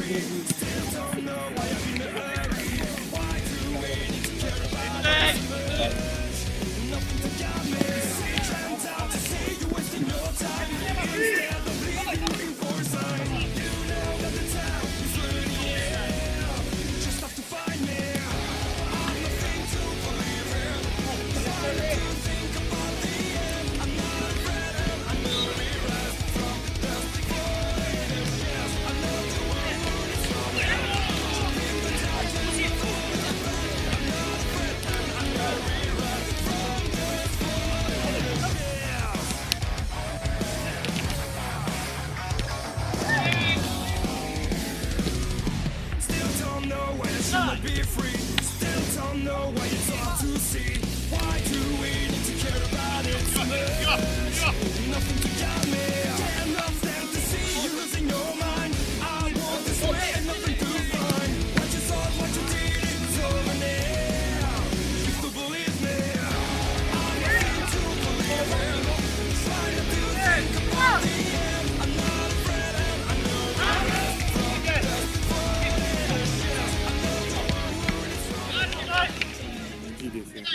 Still don't know why you should be free. いですよね。